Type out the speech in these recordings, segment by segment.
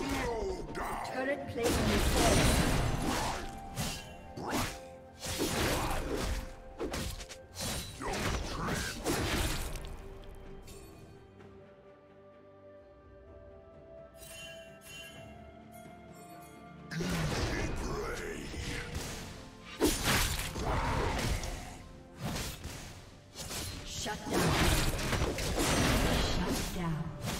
Turret plate Shut down. Shut down.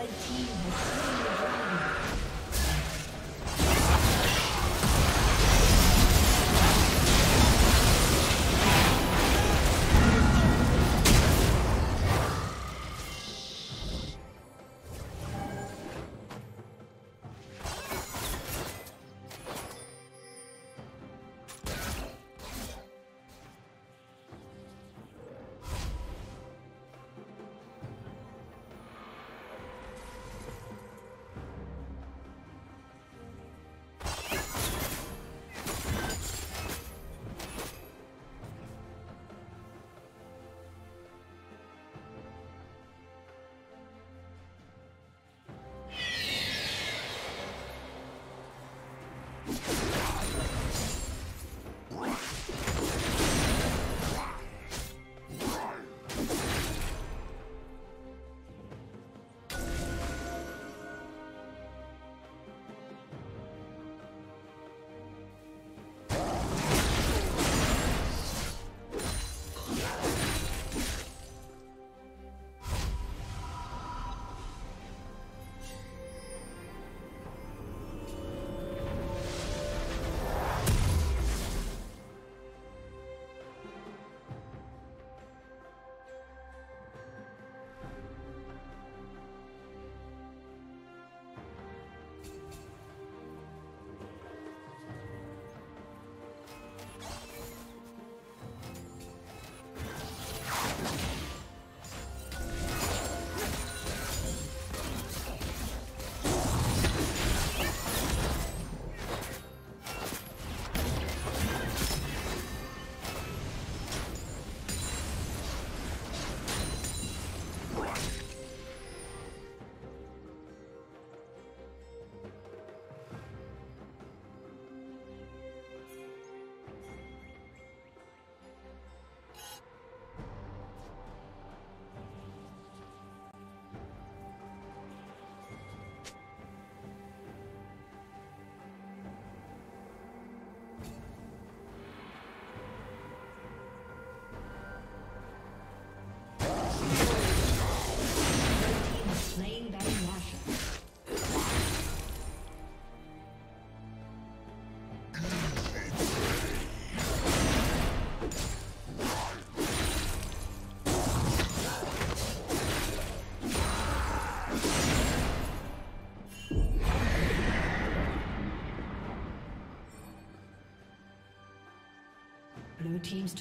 Red team.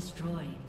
destroyed.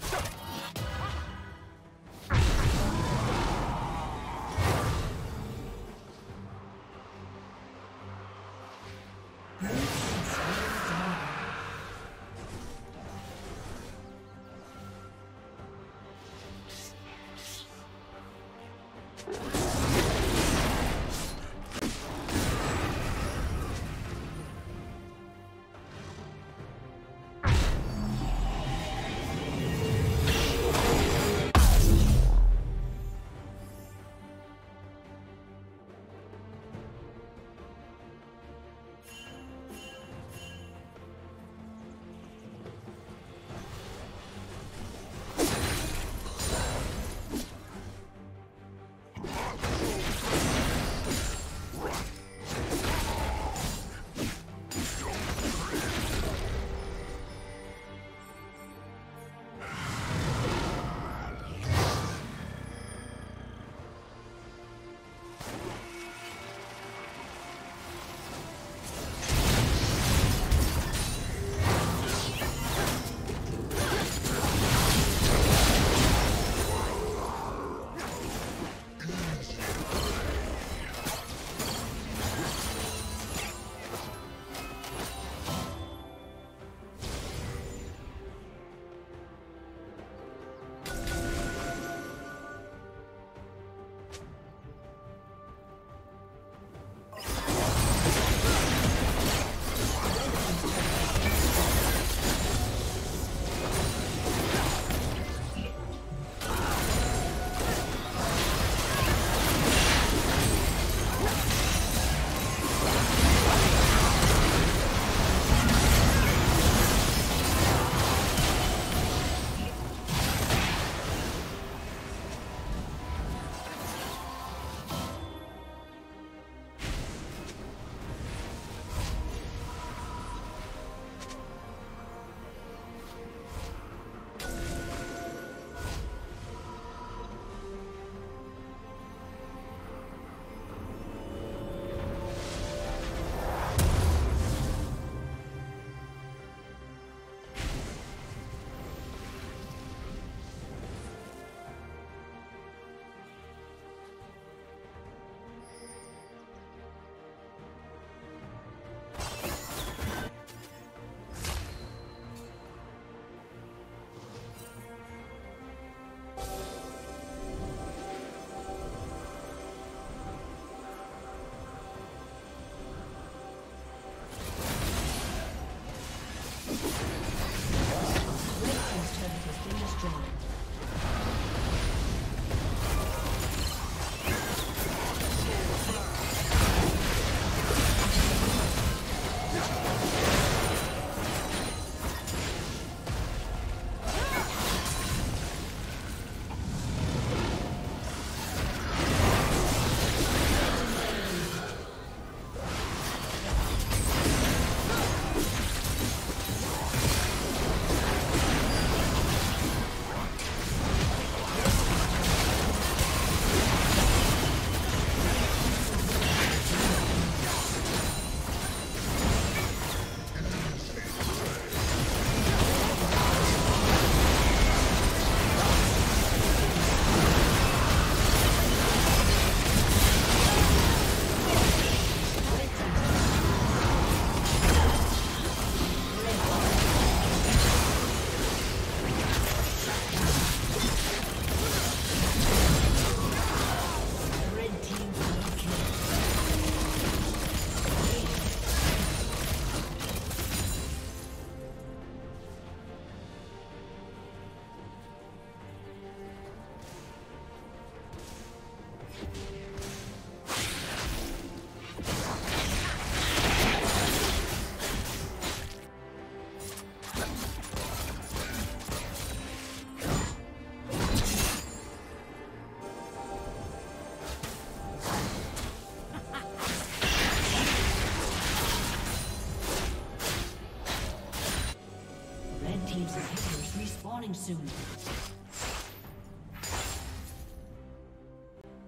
Soon.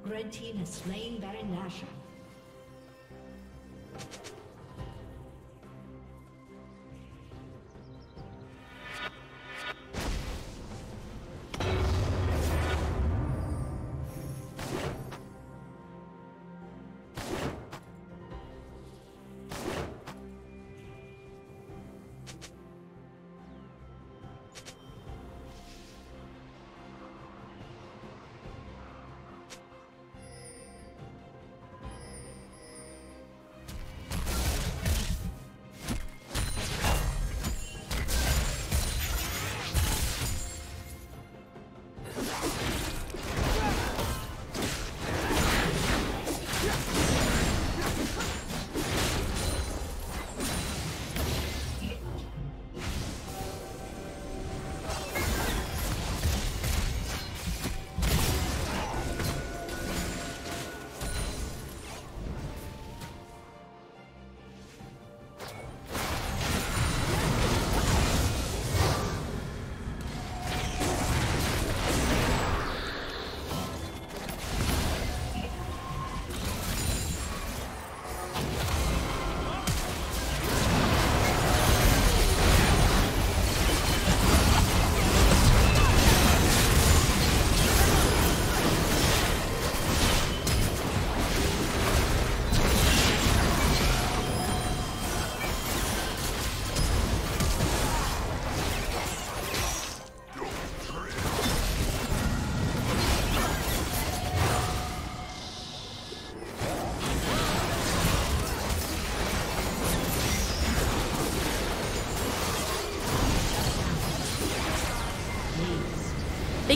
Red team has slain Baron Nashor.